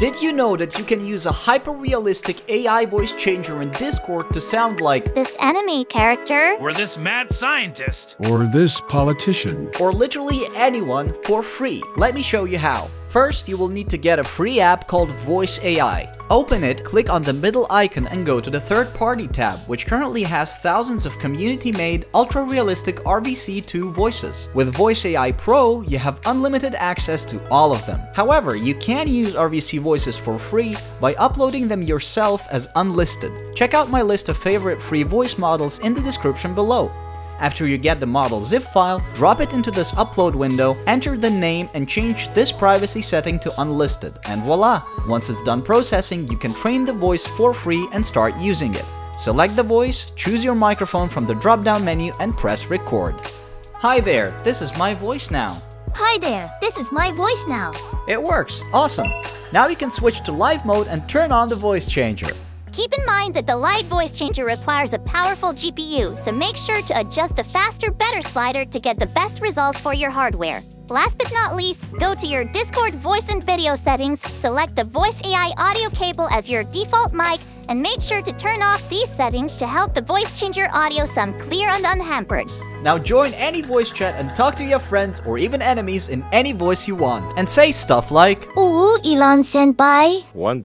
Did you know that you can use a hyper-realistic AI voice changer in Discord to sound like This anime character. Or this mad scientist. Or this politician. or literally anyone for free? Let me show you how. First, you will need to get a free app called Voice AI. Open it, click on the middle icon and go to the third party tab, which currently has thousands of community made, ultra realistic RVC2 voices. With Voice AI Pro, you have unlimited access to all of them. However, you can use RVC voices for free by uploading them yourself as unlisted. Check out my list of favorite free voice models in the description below. After you get the model zip file, drop it into this upload window, enter the name and change this privacy setting to unlisted, and voila! Once it's done processing, you can train the voice for free and start using it. Select the voice, choose your microphone from the drop down menu and press record. Hi there, this is my voice now. Hi there, this is my voice now. It works, awesome! Now you can switch to live mode and turn on the voice changer. Keep in mind that the light voice changer requires a powerful GPU, so make sure to adjust the faster better slider to get the best results for your hardware. Last but not least, go to your Discord voice and video settings, select the Voice AI audio cable as your default mic, and make sure to turn off these settings to help the voice changer audio sound clear and unhampered. Now join any voice chat and talk to your friends or even enemies in any voice you want. And say stuff like, Ooh, Elon senpai. One